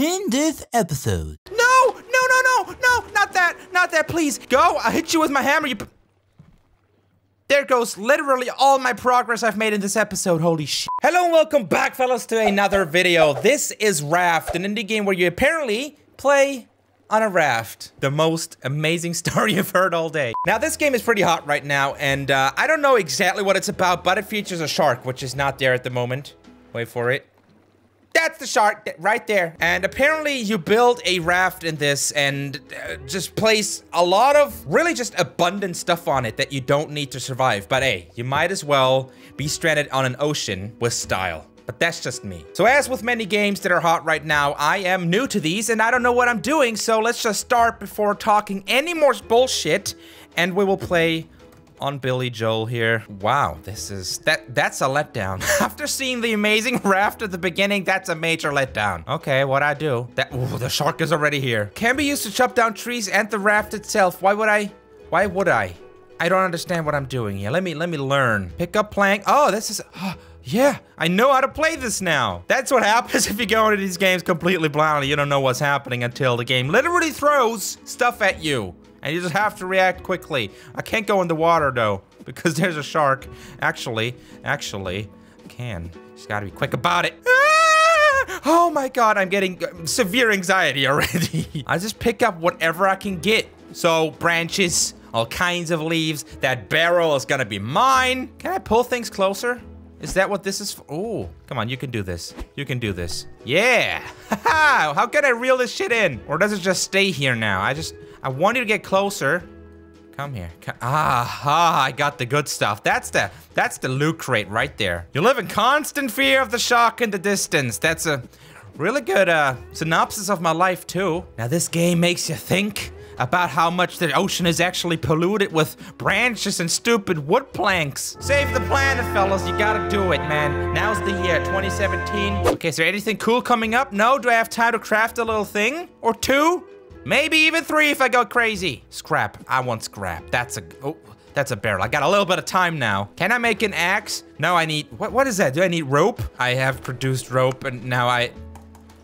In this episode, No, no, no, no, no, not that, not that, please. Go, I'll hit you with my hammer, you... p- There goes literally all my progress I've made in this episode, holy shit. Hello and welcome back, fellas, to another video. This is Raft, an indie game where you apparently play on a raft. The most amazing story you've heard all day. Now, this game is pretty hot right now, and uh, I don't know exactly what it's about, but it features a shark, which is not there at the moment. Wait for it. That's the shark right there. And apparently you build a raft in this and uh, just place a lot of really just abundant stuff on it that you don't need to survive. But hey, you might as well be stranded on an ocean with style. But that's just me. So as with many games that are hot right now, I am new to these and I don't know what I'm doing. So let's just start before talking any more bullshit and we will play on Billy Joel here. Wow, this is that that's a letdown. After seeing the amazing raft at the beginning, that's a major letdown. Okay, what I do? That ooh, the shark is already here. Can be used to chop down trees and the raft itself. Why would I? Why would I? I don't understand what I'm doing here. Let me let me learn. Pick up plank. Oh, this is yeah, I know how to play this now. That's what happens if you go into these games completely blindly. You don't know what's happening until the game literally throws stuff at you. And you just have to react quickly. I can't go in the water though, because there's a shark. Actually, actually, I can. Just gotta be quick about it. Ah! Oh my god, I'm getting uh, severe anxiety already. I just pick up whatever I can get. So, branches, all kinds of leaves. That barrel is gonna be mine. Can I pull things closer? Is that what this is for? Oh, come on, you can do this. You can do this. Yeah! How can I reel this shit in? Or does it just stay here now? I just, I want you to get closer. Come here. Ah, ah, I got the good stuff. That's the, that's the loot crate right there. You live in constant fear of the shark in the distance. That's a really good uh, synopsis of my life too. Now this game makes you think about how much the ocean is actually polluted with branches and stupid wood planks. Save the planet, fellas. You gotta do it, man. Now's the year, 2017. Okay, is there anything cool coming up? No? Do I have time to craft a little thing? Or two? Maybe even three if I go crazy. Scrap. I want scrap. That's a... Oh, that's a barrel. I got a little bit of time now. Can I make an axe? No, I need... What, what is that? Do I need rope? I have produced rope and now I...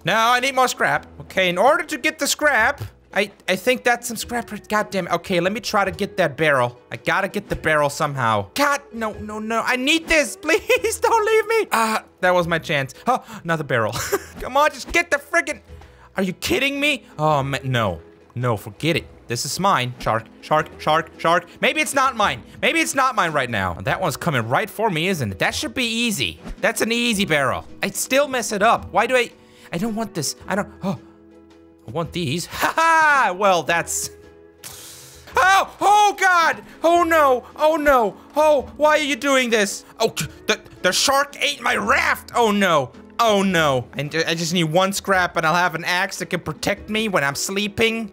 No, I need more scrap. Okay, in order to get the scrap, I, I think that's some scrap. God damn it. Okay, let me try to get that barrel. I gotta get the barrel somehow. God, no, no, no. I need this. Please don't leave me. Ah, that was my chance. Oh, another barrel. Come on, just get the friggin'... Are you kidding me? Oh, man, no. No, forget it. This is mine. Shark, shark, shark, shark. Maybe it's not mine. Maybe it's not mine right now. That one's coming right for me, isn't it? That should be easy. That's an easy barrel. I still mess it up. Why do I... I don't want this. I don't... Oh, I want these. Ha ha! Well, that's... Oh! Oh, God! Oh, no! Oh, no! Oh, why are you doing this? Oh, the, the shark ate my raft! Oh, no! Oh, no. I, I just need one scrap and I'll have an axe that can protect me when I'm sleeping.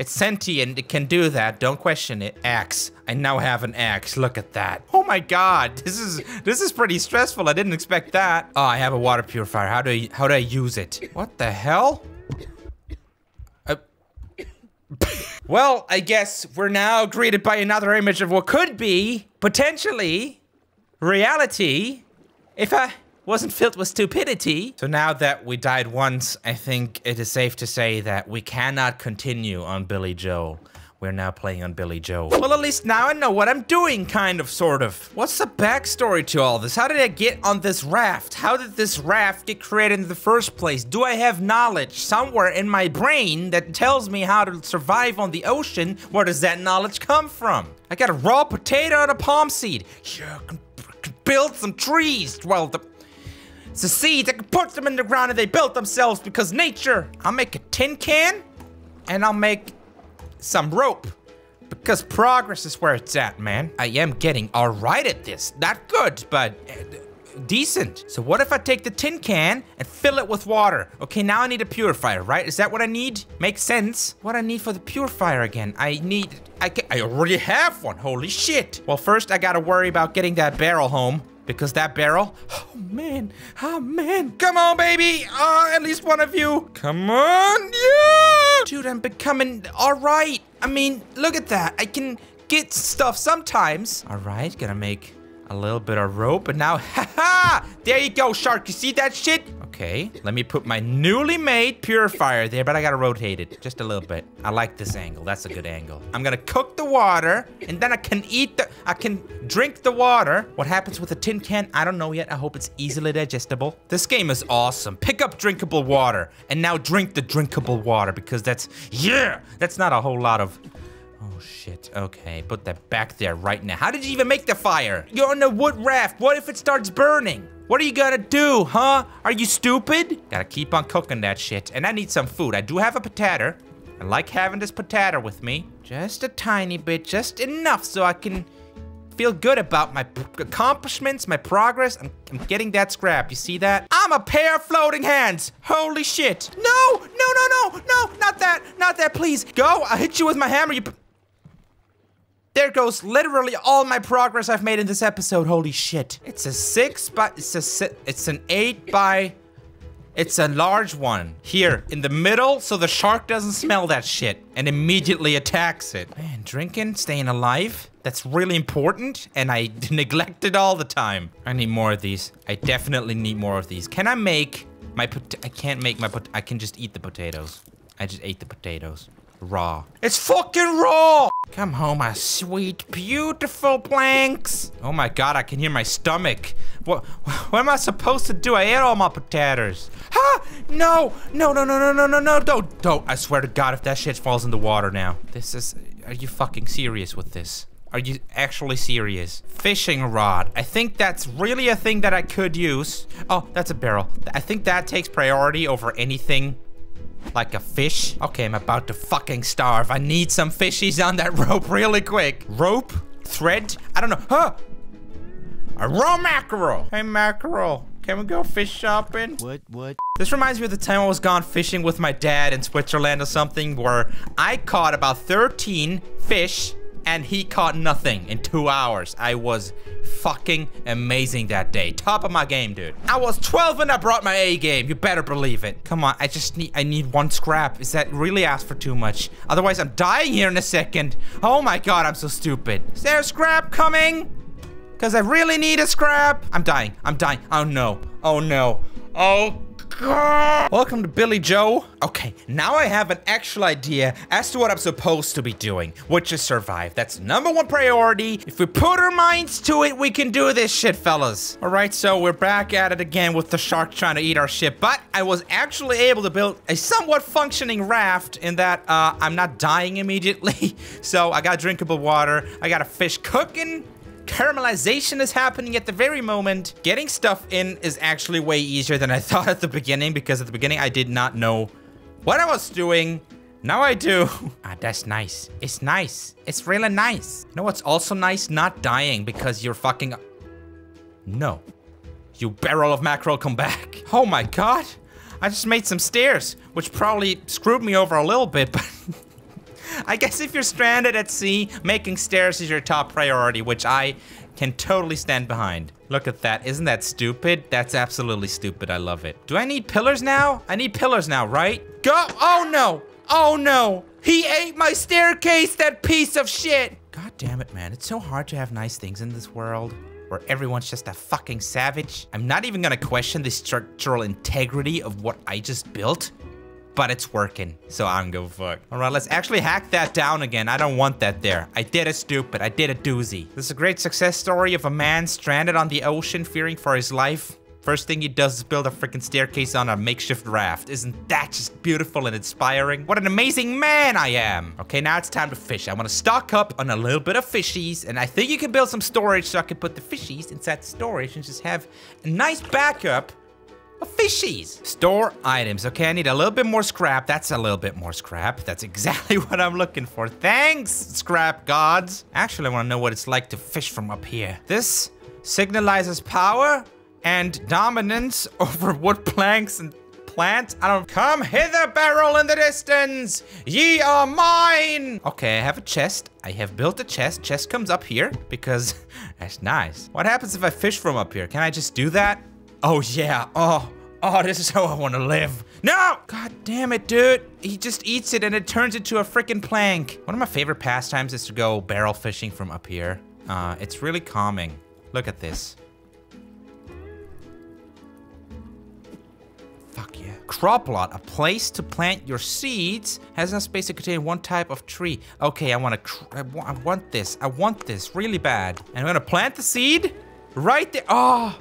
It's sentient, it can do that. Don't question it. Axe. I now have an axe. Look at that. Oh my god. This is this is pretty stressful. I didn't expect that. Oh, I have a water purifier. How do I how do I use it? What the hell? Uh, well, I guess we're now greeted by another image of what could be potentially reality if I wasn't filled with stupidity. So now that we died once, I think it is safe to say that we cannot continue on Billy Joel. We're now playing on Billy Joel. Well, at least now I know what I'm doing, kind of, sort of. What's the backstory to all this? How did I get on this raft? How did this raft get created in the first place? Do I have knowledge somewhere in my brain that tells me how to survive on the ocean? Where does that knowledge come from? I got a raw potato and a palm seed. Yeah, I can, I can build some trees. Well, the the seeds. I can put them in the ground and they built themselves because nature. I'll make a tin can and I'll make some rope because progress is where it's at, man. I am getting all right at this. Not good, but uh, decent. So what if I take the tin can and fill it with water? Okay, now I need a purifier, right? Is that what I need? Makes sense. What I need for the purifier again? I need, I, can, I already have one. Holy shit. Well, first I gotta worry about getting that barrel home. Because that barrel, oh man, oh man. Come on, baby. Uh, at least one of you. Come on, yeah. Dude, I'm becoming all right. I mean, look at that. I can get stuff sometimes. All right, gonna make a little bit of rope, and now, haha! There you go, shark. You see that shit? Okay. Let me put my newly made purifier there, but I gotta rotate it just a little bit. I like this angle. That's a good angle. I'm gonna cook the water, and then I can eat the... I can drink the water. What happens with a tin can? I don't know yet. I hope it's easily digestible. This game is awesome. Pick up drinkable water, and now drink the drinkable water, because that's... Yeah! That's not a whole lot of... Oh, shit. Okay, put that back there right now. How did you even make the fire? You're on a wood raft. What if it starts burning? What are you gonna do, huh? Are you stupid? Gotta keep on cooking that shit. And I need some food. I do have a potato. I like having this potato with me. Just a tiny bit, just enough so I can feel good about my accomplishments, my progress. I'm, I'm, getting that scrap. You see that? I'm a pair of floating hands. Holy shit. No, no, no, no, no, not that, not that, please. Go, I'll hit you with my hammer. You there goes literally all my progress I've made in this episode. Holy shit. It's a six by, it's a, it's an eight by, it's a large one. Here, in the middle, so the shark doesn't smell that shit and immediately attacks it. Man, drinking, staying alive, that's really important and I neglect it all the time. I need more of these. I definitely need more of these. Can I make my, I can't make my, I can just eat the potatoes. I just ate the potatoes raw. It's fucking raw! Come home, my sweet, beautiful planks. Oh my god, I can hear my stomach. What, what am I supposed to do? I ate all my potatoes. Ha! No! No, no, no, no, no, no, no, don't, don't. I swear to god, if that shit falls in the water now. This is, are you fucking serious with this? Are you actually serious? Fishing rod. I think that's really a thing that I could use. Oh, that's a barrel. I think that takes priority over anything like a fish? Okay, I'm about to fucking starve. I need some fishies on that rope really quick. Rope? Thread? I don't know. Huh? A raw mackerel. Hey, mackerel. Can we go fish shopping? What? What? This reminds me of the time I was gone fishing with my dad in Switzerland or something where I caught about 13 fish and he caught nothing in two hours. I was fucking amazing that day. Top of my game, dude. I was 12 and I brought my A game. You better believe it. Come on, I just need, I need one scrap. Is that really ask for too much? Otherwise, I'm dying here in a second. Oh my god, I'm so stupid. Is there a scrap coming? Because I really need a scrap. I'm dying. I'm dying. Oh no. Oh no. Oh Welcome to Billy Joe. Okay, now I have an actual idea as to what I'm supposed to be doing, which is survive. That's number one priority. If we put our minds to it, we can do this shit, fellas. All right, so we're back at it again with the shark trying to eat our ship, but I was actually able to build a somewhat functioning raft in that uh, I'm not dying immediately. so I got drinkable water. I got a fish cooking caramelization is happening at the very moment. Getting stuff in is actually way easier than I thought at the beginning because at the beginning I did not know what I was doing. Now I do. ah, that's nice. It's nice. It's really nice. You know what's also nice? Not dying because you're fucking... No. You barrel of mackerel, come back. Oh my god. I just made some stairs, which probably screwed me over a little bit, but... I guess if you're stranded at sea, making stairs is your top priority, which I can totally stand behind. Look at that. Isn't that stupid? That's absolutely stupid. I love it. Do I need pillars now? I need pillars now, right? Go! Oh no! Oh no! He ate my staircase, that piece of shit! God damn it, man. It's so hard to have nice things in this world where everyone's just a fucking savage. I'm not even gonna question the structural integrity of what I just built but it's working, so I'm gonna fuck. All right, let's actually hack that down again. I don't want that there. I did a stupid. I did a doozy. This is a great success story of a man stranded on the ocean, fearing for his life. First thing he does is build a freaking staircase on a makeshift raft. Isn't that just beautiful and inspiring? What an amazing man I am. Okay, now it's time to fish. I want to stock up on a little bit of fishies, and I think you can build some storage so I can put the fishies inside the storage and just have a nice backup fishies. Store items. Okay, I need a little bit more scrap. That's a little bit more scrap. That's exactly what I'm looking for. Thanks, scrap gods. Actually, I want to know what it's like to fish from up here. This signalizes power and dominance over wood planks and plants. I don't- Come hither, barrel in the distance! Ye are mine! Okay, I have a chest. I have built a chest. Chest comes up here because that's nice. What happens if I fish from up here? Can I just do that? Oh, yeah. Oh, oh, this is how I want to live. No! God damn it, dude. He just eats it and it turns into a freaking plank. One of my favorite pastimes is to go barrel fishing from up here. Uh, it's really calming. Look at this. Fuck yeah. Crop plot, a place to plant your seeds, has enough space to contain one type of tree. Okay, I want to, I, wa I want this. I want this really bad. And I'm gonna plant the seed right there. Oh,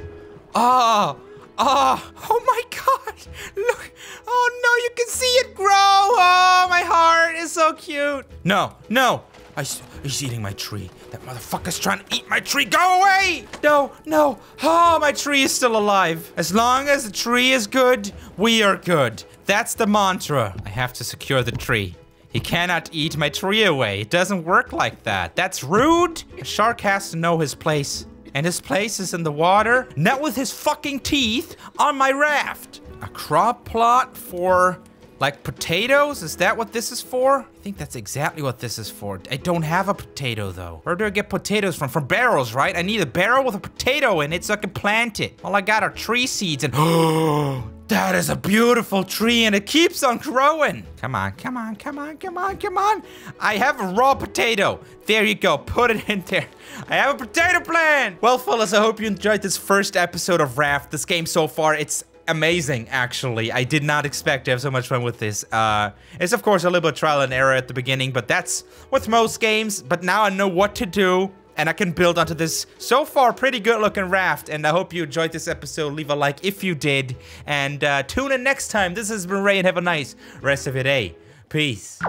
oh, oh, oh my God. Look, oh no, you can see it grow. Oh, my heart is so cute. No, no, I, he's eating my tree. That motherfucker's trying to eat my tree. Go away! No, no. Oh, my tree is still alive. As long as the tree is good, we are good. That's the mantra. I have to secure the tree. He cannot eat my tree away. It doesn't work like that. That's rude. A shark has to know his place. And his place is in the water, not with his fucking teeth on my raft. A crop plot for like potatoes? Is that what this is for? I think that's exactly what this is for. I don't have a potato though. Where do I get potatoes from? From barrels, right? I need a barrel with a potato in it so I can plant it. All I got are tree seeds and that is a beautiful tree and it keeps on growing. Come on, come on, come on, come on, come on. I have a raw potato. There you go, put it in there. I have a potato plant. Well, fellas, I hope you enjoyed this first episode of Raft. This game so far, it's amazing, actually. I did not expect to have so much fun with this. Uh, it's, of course, a little bit trial and error at the beginning, but that's with most games. But now I know what to do, and I can build onto this so far pretty good looking raft. And I hope you enjoyed this episode. Leave a like if you did. And uh, tune in next time. This has been Ray, and have a nice rest of your day. Peace.